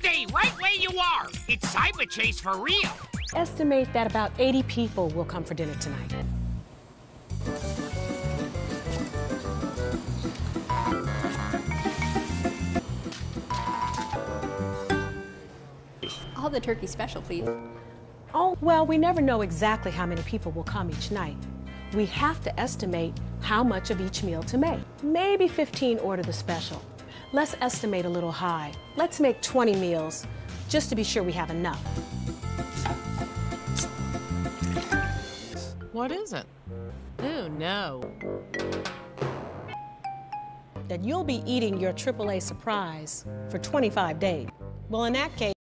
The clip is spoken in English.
stay right where you are. It's Cyberchase for real. Estimate that about 80 people will come for dinner tonight. All the turkey special, please. Oh, well, we never know exactly how many people will come each night. We have to estimate how much of each meal to make. Maybe 15 order the special. Let's estimate a little high. Let's make 20 meals, just to be sure we have enough. What is it? Oh, no. That you'll be eating your AAA surprise for 25 days. Well, in that case,